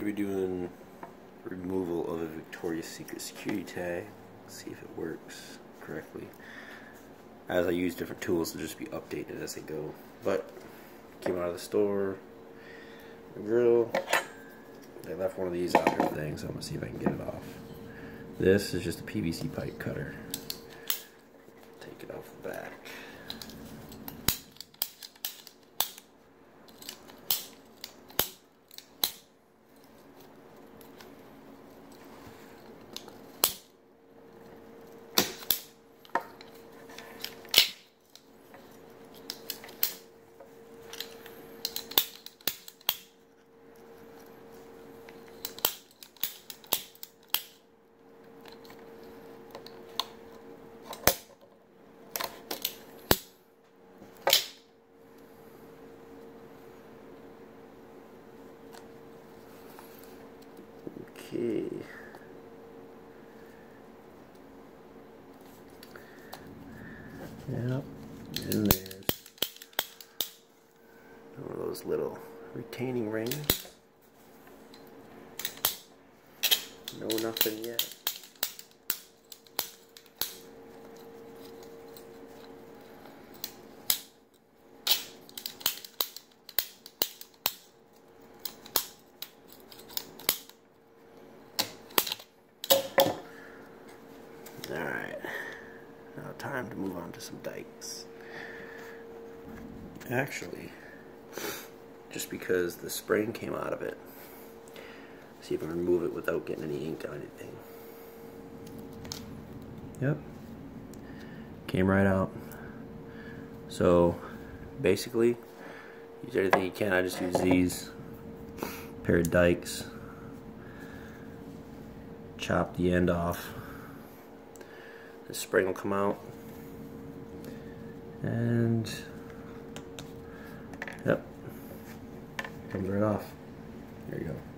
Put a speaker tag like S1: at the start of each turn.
S1: Gonna be doing removal of a Victoria's Secret security tag. See if it works correctly. As I use different tools to just be updated as they go. But came out of the store. The grill. They left one of these out here things, so I'm gonna see if I can get it off. This is just a PVC pipe cutter. Take it off the back. Yep. And there's one of those little retaining rings. No, nothing yet. Alright, now time to move on to some dikes. Actually, just because the spring came out of it, see if I can remove it without getting any ink on anything. Yep, came right out. So, basically, use everything you can. I just use these pair of dikes, chop the end off the spring will come out. And yep. Comes right off. There you go